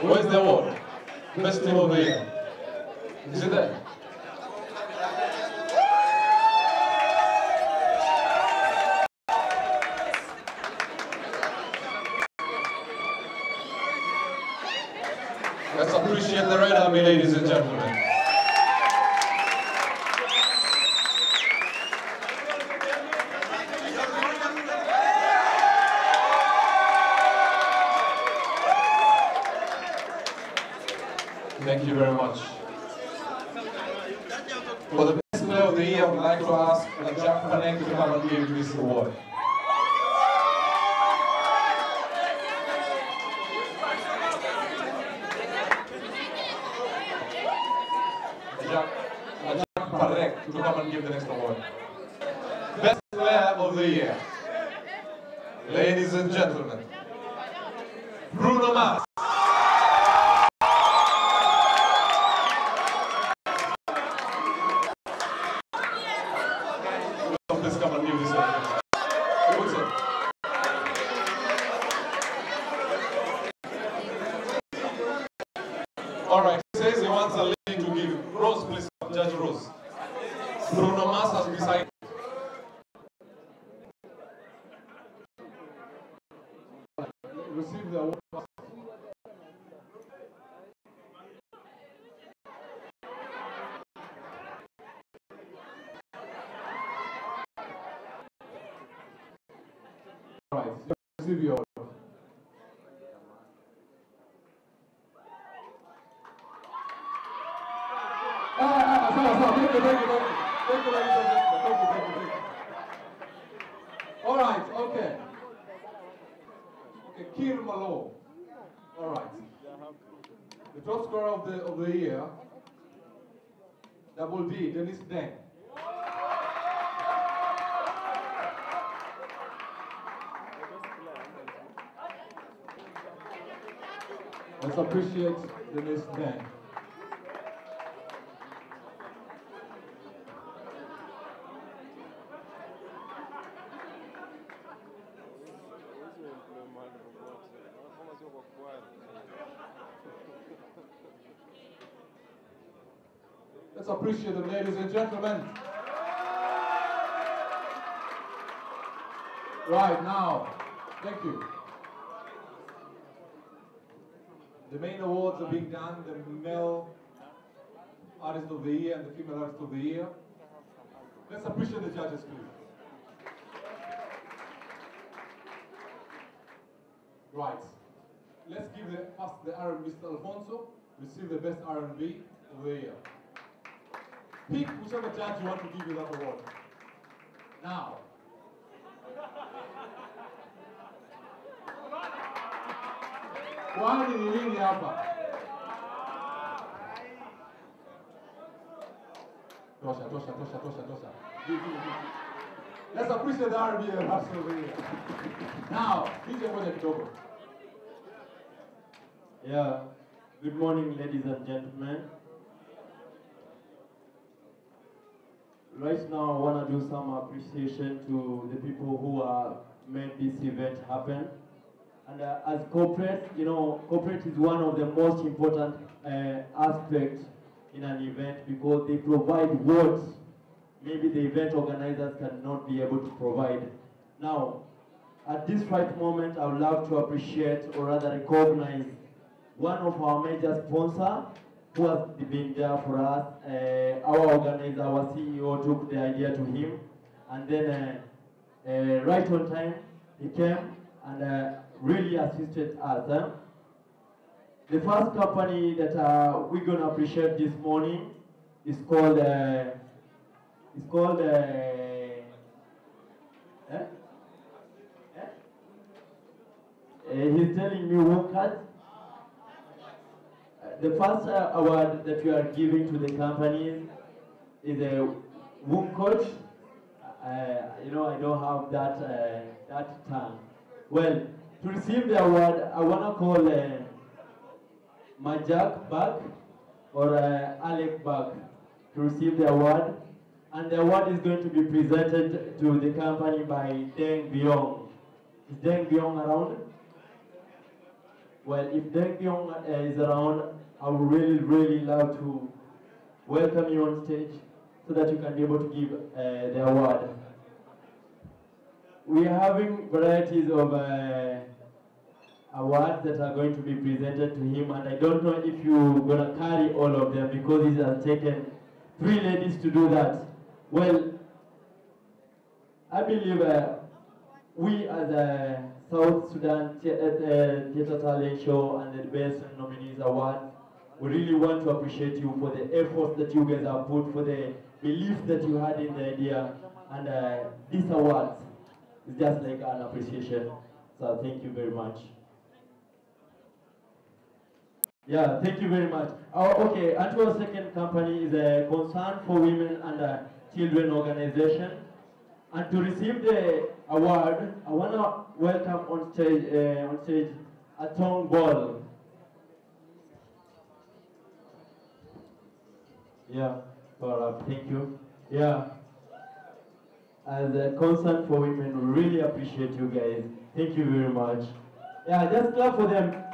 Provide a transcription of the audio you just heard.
Where's the award? Best team of the year. Is it Let's appreciate the Red Army, ladies and gentlemen. Thank you very much. For the best player of the year, I would like to ask Jack Panek to come and give this award. Panek to come and give the next award. Best player of the year. Ladies and gentlemen, Bruno Mars. Please come and give this one. What's it? All right, he says he wants a lady to give. Rose, please come. Judge Rose. Bruno Mars has decided. Receive the award. Receive your award. Ah, ah, sawa, sawa. Thank you, thank you, thank you. Thank you, ladies and gentlemen. Thank you, thank you, thank you. All right, okay. Okay, Kir Malo. All right. The top scorer of the of the year, double D, Dennis Deng. Let's appreciate Dennis Deng. Let's appreciate them, ladies and gentlemen. Right now, thank you. The main awards are being done, the male artist of the year and the female artist of the year. Let's appreciate the judges, please. Right. Let's give the first the R&B Mr. Alfonso receive the best R&B of the year. Pick whichever judge you want to give you that award. Now. Kwani ni nini hapa? Tosha, tosha, tosha, tosha, tosha. Let's appreciate the R&B and rap over here. Now, DJ moja kidogo. Yeah, good morning, ladies and gentlemen. Right now, I want to do some appreciation to the people who uh, made this event happen. And uh, as corporate, you know, corporate is one of the most important uh, aspects in an event because they provide what maybe the event organizers cannot be able to provide. Now, at this right moment, I would love to appreciate or rather recognize one of our major sponsor who has been there for us. Uh, our organizer, our CEO took the idea to him and then uh, uh, right on time he came and uh, really assisted us. eh. The first company that uh, we're going to appreciate this morning is called, uh, is called, eh? Eh? Uh, he's telling me workers. The first uh, award that we are giving to the company is a womb coach. Uh, you know, I don't have that uh, that tongue. Well, to receive the award, I wanna call uh, Majak back or uh, Alec back to receive the award. And the award is going to be presented to the company by Deng Byong. Is Deng Byong around? Well, if Deng Byong uh, is around, I would really, really love to welcome you on stage so that you can be able to give uh, the award. We are having varieties of uh, awards that are going to be presented to him, and I don't know if you're going to carry all of them because it has taken three ladies to do that. Well, I believe uh, we as a South Sudan Thea- uh, Theatre Talent Show and the Best Nominees Award, we really want to appreciate you for the efforts that you guys have put, for the belief that you had in the idea, and uh, this award is just like an appreciation. So thank you very much. Yeah, thank you very much. Oh, okay, our second company is a Concern for Women and uh, Children organization. And to receive the award, I want to welcome on stage, uh, on stage Atong Ball. Yeah, Gaurav, uh, thank you. Yeah. As a concern for women, we really appreciate you guys. Thank you very much. Yeah, just clap for them.